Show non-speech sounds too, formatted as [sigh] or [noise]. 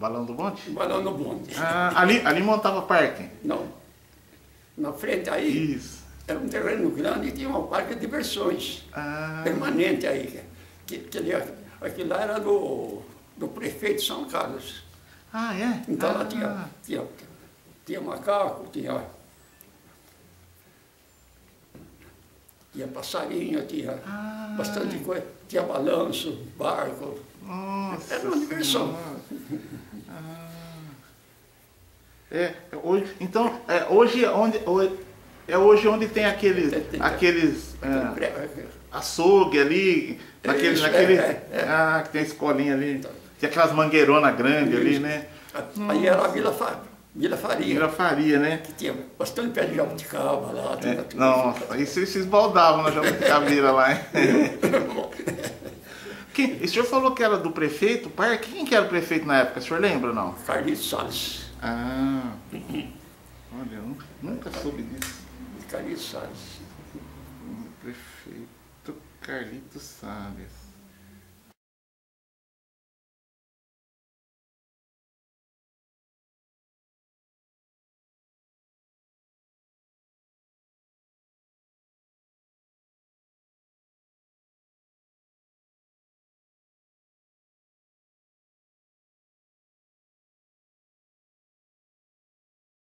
Balão do bonde? balão no bonde. Ah, ali, ali montava parque? Não. Na frente aí Isso. era um terreno grande e tinha um parque de diversões. Ah, permanente aí. Que, que ali, aquilo lá era do, do prefeito de São Carlos. ah é? Então ah, lá tinha, tinha, tinha macaco, tinha, tinha passarinho, tinha Ah. bastante coisa. Tinha balanço, barco. Nossa Era uma diversão. Ah. É, hoje, então, é, hoje, onde, hoje- é hoje onde tem aqueles, Tem- tem- aqueles é, açougue ali, naquele, Isso, naquele, é, é, é. ah, que tem escolinha ali, tem aquelas mangueironas grandes ali, né? Aí era a Vila, Fa, Vila Faria, Vira faria, né? que tinha bastante pé de jabuticaba lá. É, nossa, isso se esbaldavam na Jabuticabira lá, hein? [laughs] [laughs] Quem, o senhor falou que era do prefeito, parque? Quem que era o prefeito na época? O senhor lembra ou não? Carlitos Salles. Ah, olha, eu nunca, nunca soube disso. Carlitos Salles. Prefeito Carlito Salles.